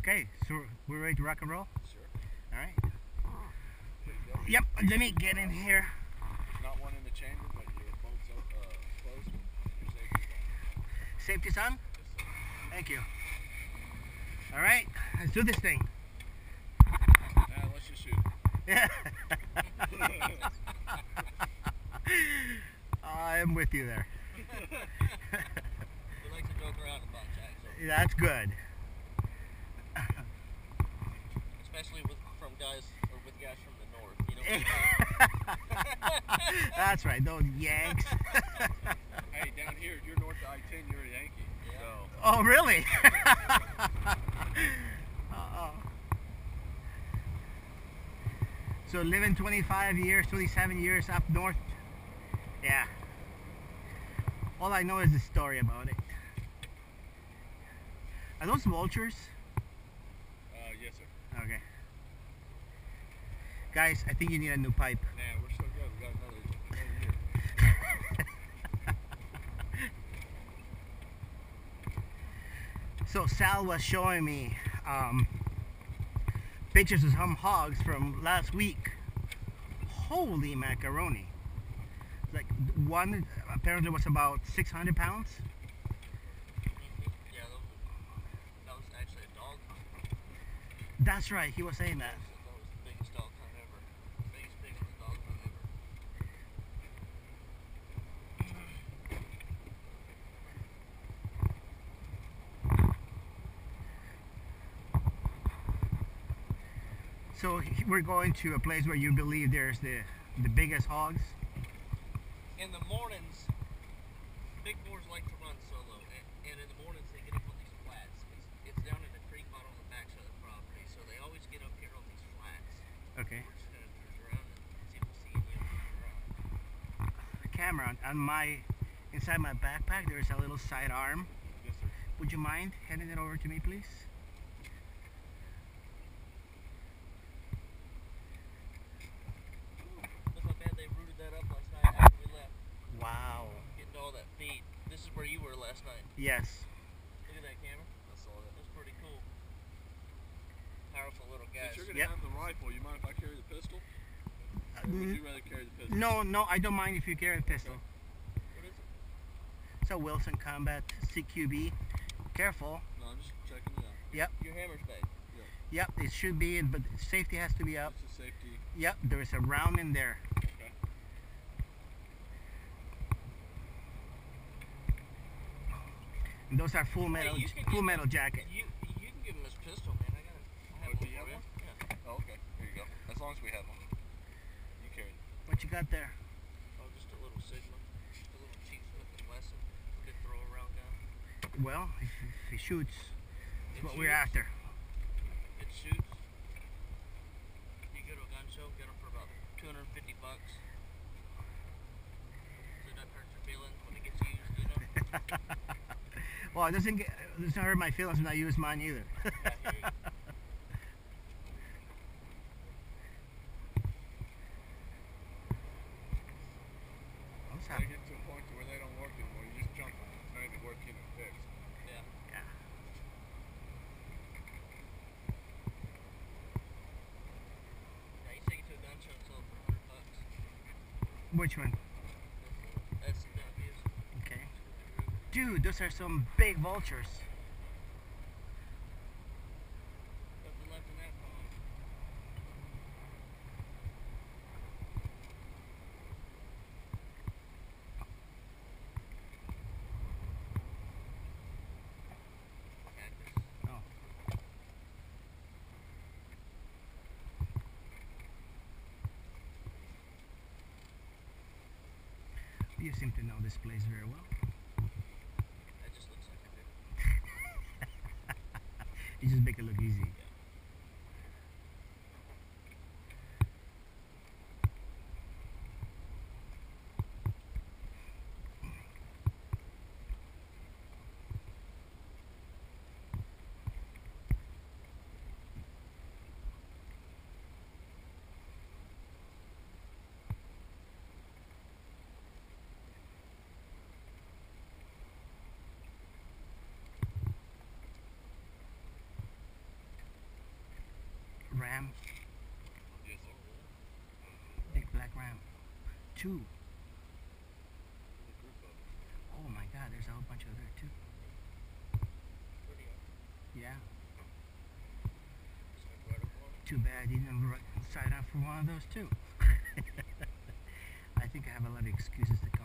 Okay, so we're ready to rock and roll? Sure. All right. There you go. Yep, let me get in here. Not one in the chamber, but your bolt's uh, closed. Your safety's on. Safety's on? Yes, sir. Thank you. All right, let's do this thing. Uh, let's just shoot. Yeah. I'm with you there. We like to joke around about Jack, so, That's good. Especially with from guys or with guys from the north. You know. That's right, those Yanks. Hey, down here, if you're north of I-10, you're a Yankee. Yeah. So, oh, really? Uh-oh. So living 25 years, 27 years up north. Yeah. All I know is the story about it. Are those vultures? uh, yes, sir. Okay. Guys, I think you need a new pipe. Nah, we're so good. We got another, another year. So Sal was showing me um, pictures of some hogs from last week. Holy macaroni! Like one apparently was about 600 pounds. yeah, that was, that was actually a dog. That's right. He was saying that. That was the biggest dog hunt ever. Biggest, biggest dog hunt ever. So we're going to a place where you believe there's the the biggest hogs. In the mornings, big boars like to run solo, and, and in the mornings they get up on these flats. It's, it's down in the creek bottom on the backside of the property, so they always get up here on these flats. Okay. We're just gonna cruise around and see if we see any of them around. The camera on, my inside my backpack. There's a little sidearm. Yes, sir. Would you mind handing it over to me, please? Look how bad they rooted that up last night after we left. Wow. Getting all that feed. This is where you were last night. Yes. Look at that camera. I saw that. That's pretty cool. Powerful little guy. If you're going to Yep. have the rifle, you mind if I carry the pistol? Uh, Or would you rather carry the pistol? No, no, I don't mind if you carry a pistol. What is it? It's a Wilson Combat CQB. Careful. No, I'm just checking it out. Yep. Your hammer's back. Yep, Yep, it should be, but safety has to be up. Just a safety. Yep, there is a round in there. Okay. And those are full metal, you full get metal jacket. You you can give him his pistol, man. I got it. I Oh, do one you have you. Yeah. Oh, okay. Here you go. As long as we have one. You carry it. What you got there? Oh, just a little Sigma, a little cheap Smith and Wesson, good throw around gun. Well, if, if he shoots, that's It what we're after. It shoots. You go to a gun show, get them for about 250 bucks. So it doesn't hurt your feelings when it gets used, you know. well, it doesn't get, it doesn't hurt my feelings when I use mine either. I hear you. What's They get to a point to where they don't work anymore. You just jump them. It's not even worth getting it. Yeah. Yeah. Yeah, you take it to a gun show and sell 100 bucks. Which one? That's the WS. Okay. Dude, those are some big vultures. Oh. You seem to know this place very well. That just looks like a bit. You just make it look easy. ram, big black ram, two. Oh my god, there's a whole bunch of there too. Yeah. Too bad you didn't sign up for one of those too. I think I have a lot of excuses to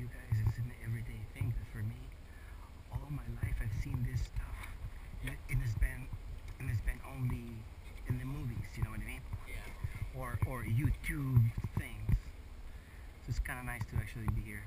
you guys it's an everyday thing, but for me, all my life I've seen this stuff. And it's been and it's been only in the movies, you know what I mean? Yeah. Or or YouTube things. So it's kinda nice to actually be here.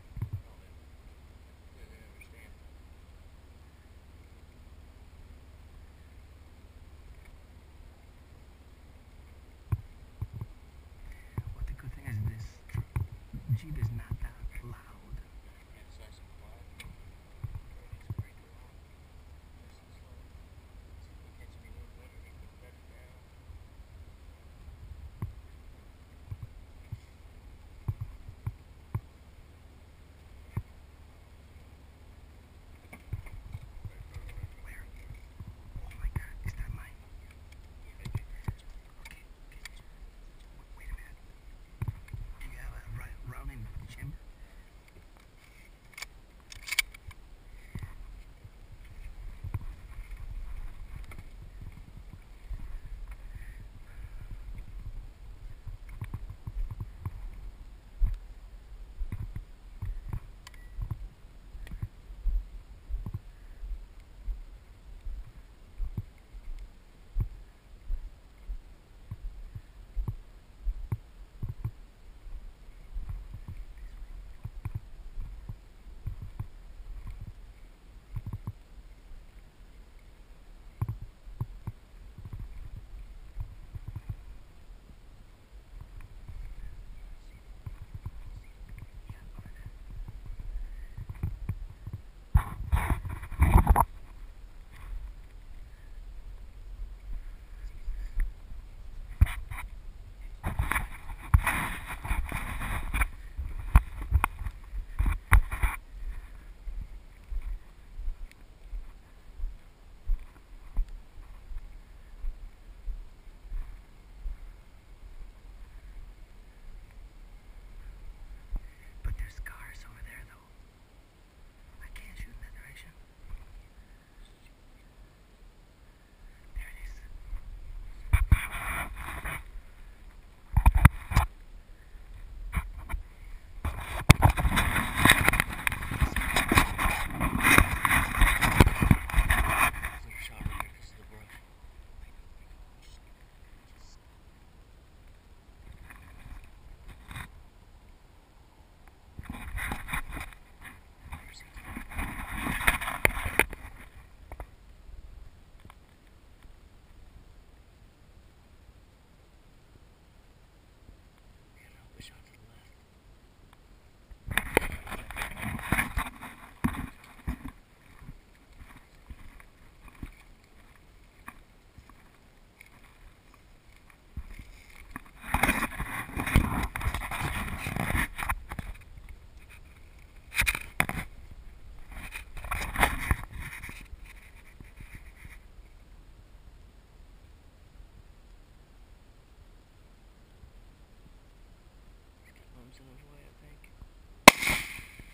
way, I think.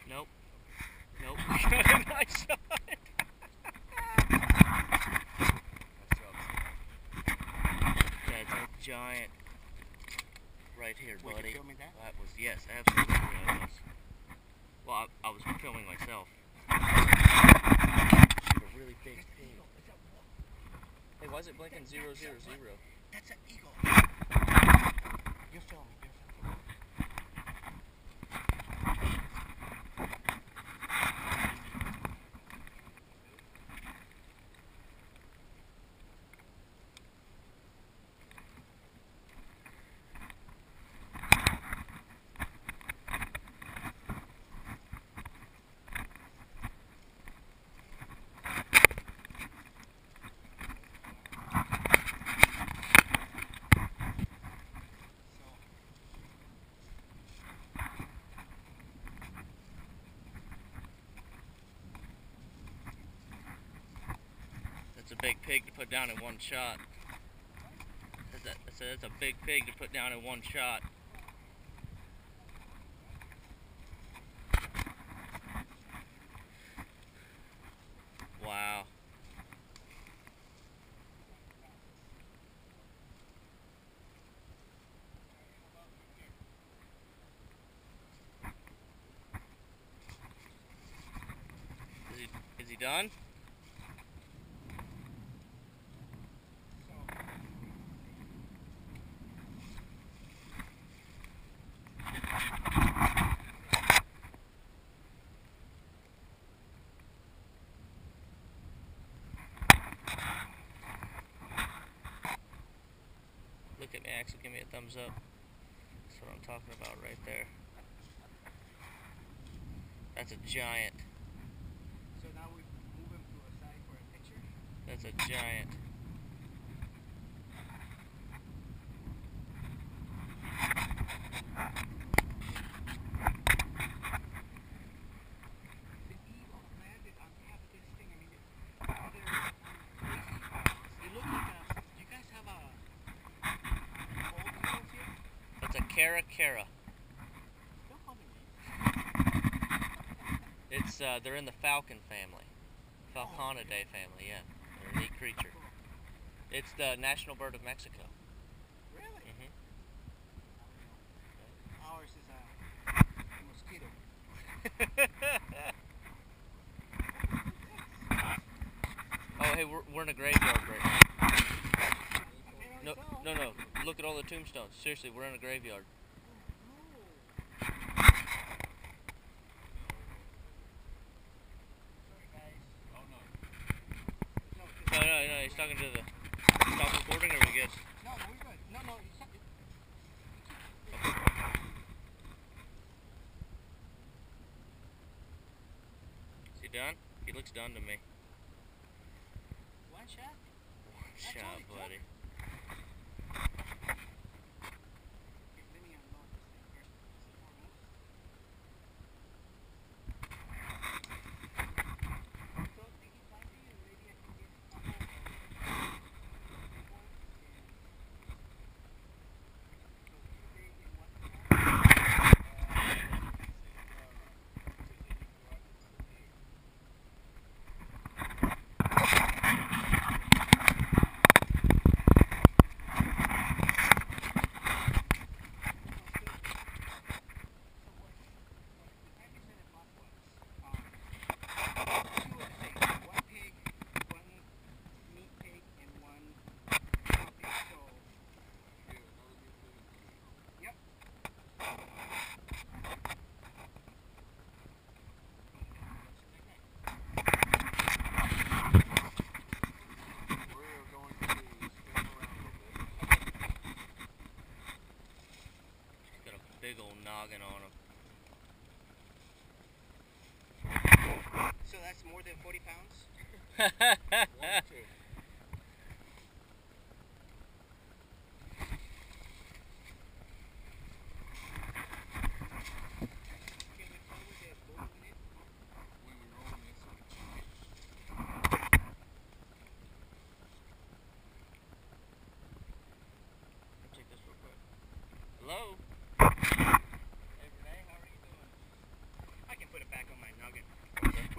Nope. Nope. nice shot. That's a giant right here, Wait, buddy. That? that? was yes, absolutely. I was. Well, I, I was filming myself. a really big. Hey, why is it blinking zero zero zero? That's an eagle. You're filming. You're pig to put down in one shot. Said that's a big pig to put down in one shot. Wow. Is he, is he done? Me, Axel. Give me a thumbs up. That's what I'm talking about right there. That's a giant. So now we move him to a side for a picture. That's a giant. The eagle landed on top of this thing. I mean, it's other crazy. It looks like a. Do you guys have a old eagles here? That's a Caracara. Don't call me names. It's uh, they're in the falcon family, Falconidae family. Yeah, they're a neat creature. It's the national bird of Mexico. Really? hmm Ours is a, a mosquito. oh, hey, we're, we're in a graveyard right now. No, no, no. Look at all the tombstones. Seriously, we're in a graveyard. Oh no. No, no, no. He's talking to the. Stop recording, or we good? No, no, we're good. No, no, it's not. Is he done? He looks done to me. One shot? One shot, buddy.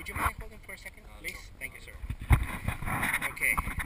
Would you mind holding for a second, please? Thank you, sir. Okay.